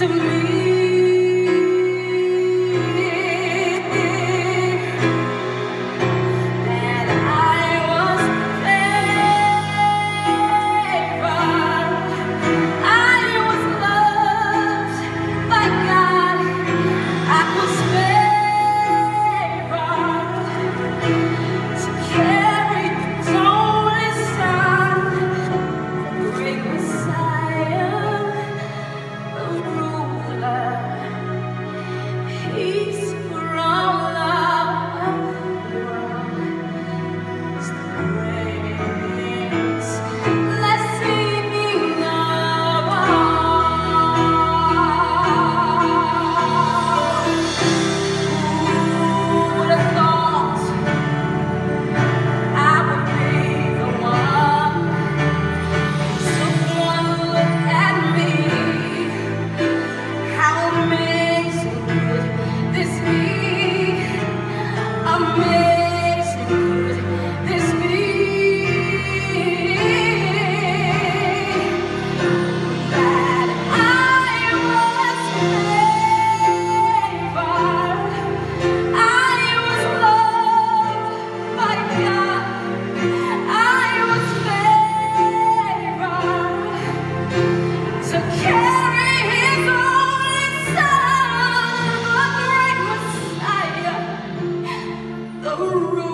to me. The